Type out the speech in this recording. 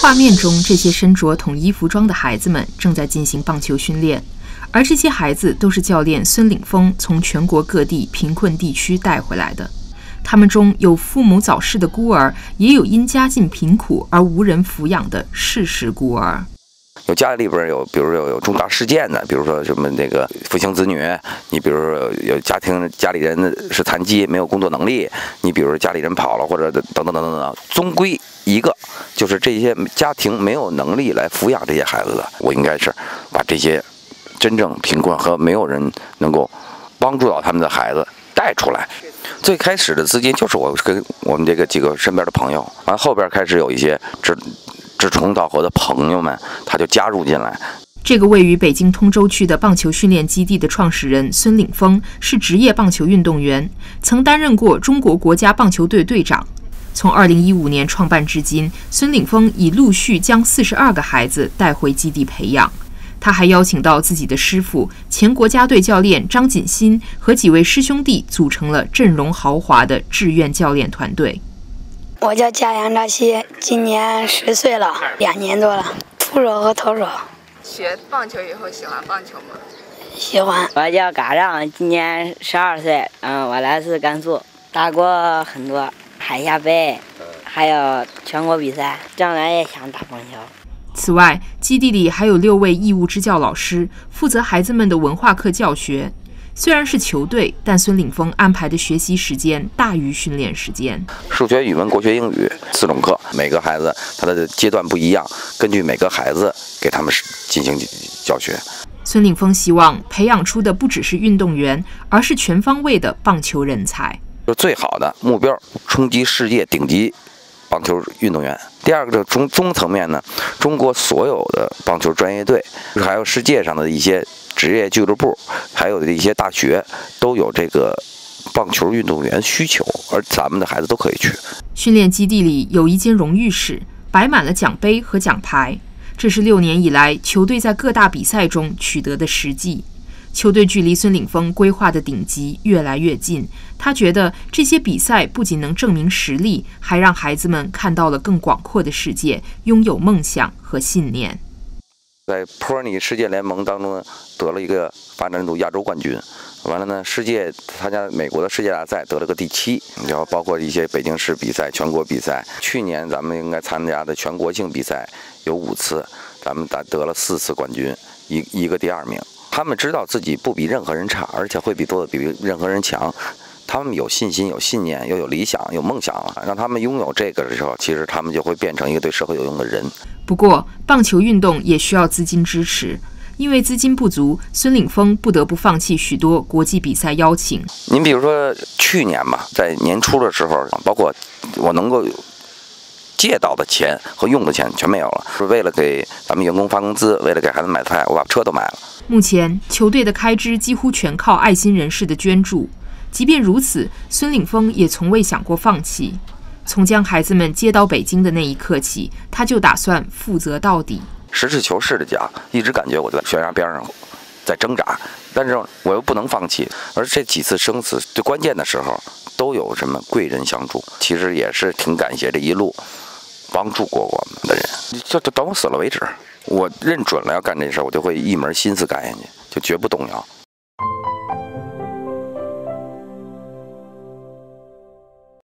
画面中，这些身着统一服装的孩子们正在进行棒球训练，而这些孩子都是教练孙领峰从全国各地贫困地区带回来的。他们中有父母早逝的孤儿，也有因家境贫苦而无人抚养的事实孤儿。有家里边有，比如有有重大事件的，比如说什么那个复兴子女，你比如说有家庭家里人是残疾，没有工作能力，你比如说家里人跑了，或者等等等等等，终归一个就是这些家庭没有能力来抚养这些孩子的，我应该是把这些真正贫困和没有人能够帮助到他们的孩子带出来。最开始的资金就是我跟我们这个几个身边的朋友，完后边开始有一些志同道合的朋友们，他就加入进来。这个位于北京通州区的棒球训练基地的创始人孙岭峰是职业棒球运动员，曾担任过中国国家棒球队队长。从2015年创办至今，孙岭峰已陆续将42个孩子带回基地培养。他还邀请到自己的师傅、前国家队教练张锦新和几位师兄弟，组成了阵容豪华的志愿教练团队。我叫佳阳扎西，今年十岁了，两年多了，徒手和投手。学棒球以后喜欢棒球吗？喜欢。我叫嘎让，今年十二岁，嗯，我来自甘肃，打过很多海峡杯，还有全国比赛，将来也想打棒球。此外，基地里还有六位义务支教老师，负责孩子们的文化课教学。虽然是球队，但孙岭峰安排的学习时间大于训练时间。数学、语文、国学、英语四种课，每个孩子他的阶段不一样，根据每个孩子给他们进行教学。孙岭峰希望培养出的不只是运动员，而是全方位的棒球人才。就最好的目标，冲击世界顶级棒球运动员。第二个，就中中层面呢，中国所有的棒球专业队，还有世界上的一些。职业俱乐部，还有的一些大学都有这个棒球运动员需求，而咱们的孩子都可以去。训练基地里有一间荣誉室，摆满了奖杯和奖牌，这是六年以来球队在各大比赛中取得的实际。球队距离孙岭峰规划的顶级越来越近，他觉得这些比赛不仅能证明实力，还让孩子们看到了更广阔的世界，拥有梦想和信念。在坡尼世界联盟当中得了一个发展组亚洲冠军，完了呢，世界参加美国的世界大赛得了个第七，然后包括一些北京市比赛、全国比赛。去年咱们应该参加的全国性比赛有五次，咱们得得了四次冠军，一一个第二名。他们知道自己不比任何人差，而且会比做的比任何人强。他们有信心、有信念，又有理想、有梦想了。让他们拥有这个的时候，其实他们就会变成一个对社会有用的人。不过，棒球运动也需要资金支持，因为资金不足，孙岭峰不得不放弃许多国际比赛邀请。您比如说去年吧，在年初的时候，包括我能够借到的钱和用的钱全没有了，是为了给咱们员工发工资，为了给孩子买菜，我把车都卖了。目前，球队的开支几乎全靠爱心人士的捐助。即便如此，孙岭峰也从未想过放弃。从将孩子们接到北京的那一刻起，他就打算负责到底。实事求是的讲，一直感觉我在悬崖边上在挣扎，但是我又不能放弃。而这几次生死最关键的时候，都有什么贵人相助，其实也是挺感谢这一路帮助过我们的人。就就等我死了为止，我认准了要干这事儿，我就会一门心思干下去，就绝不动摇。